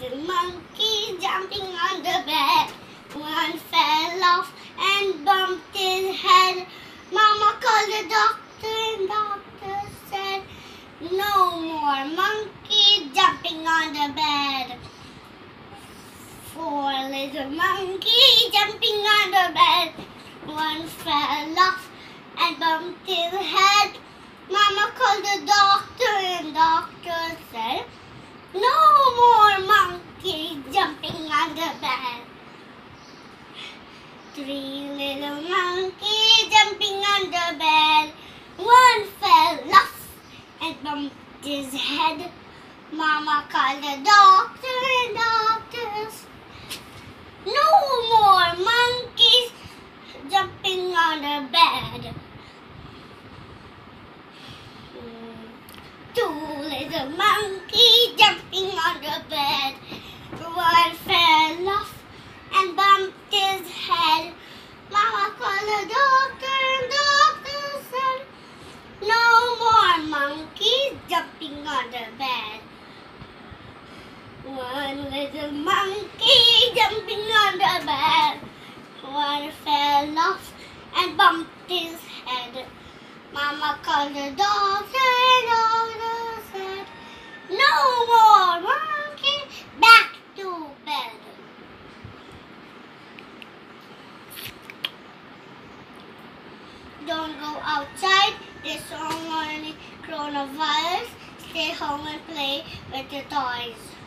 little monkey jumping on the bed. One fell off and bumped his head. Mama called the doctor and doctor said, No more monkey jumping on the bed. Four little monkey jumping on the bed. One fell off and bumped his head. Mama called the doctor and doctor said, No more monkey jumping on the. Three little monkeys jumping on the bed. One fell off and bumped his head. Mama called the doctor and doctors. No more monkeys jumping on the bed. Two little monkeys jumping on the bed. One little monkey jumping on the bed. One fell off and bumped his head. Mama called the doctor and doctor said, No more monkey, back to bed. Don't go outside, there's many coronavirus. Stay home and play with your toys.